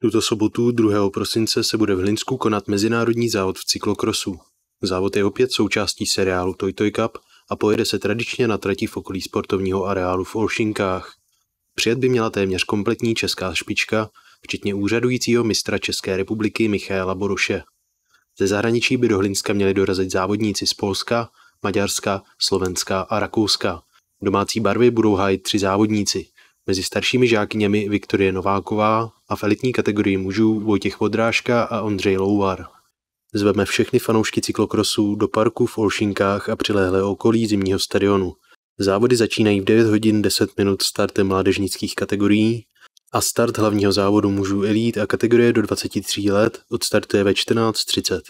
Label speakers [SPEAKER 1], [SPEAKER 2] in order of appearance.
[SPEAKER 1] Tuto sobotu 2. prosince se bude v Hlinsku konat mezinárodní závod v cyklokrosu. Závod je opět součástí seriálu Toy Toy Cup a pojede se tradičně na trati v okolí sportovního areálu v Olšinkách. Přijet by měla téměř kompletní česká špička, včetně úřadujícího mistra České republiky Michaela Boroše. Ze zahraničí by do Hlinska měli dorazit závodníci z Polska, Maďarska, Slovenska a Rakouska. Domácí barvy budou hájit tři závodníci. Mezi staršími žákyněmi Viktorie Nováková a v elitní kategorii mužů Vojtěch Vodrážka a Ondřej Louvar. Zveme všechny fanoušky cyklokrosu do parku v Olšinkách a přilehlé okolí zimního stadionu. Závody začínají v 9 hodin 10 minut startem mládežnických kategorií a start hlavního závodu mužů elít a kategorie do 23 let odstartuje ve 14.30.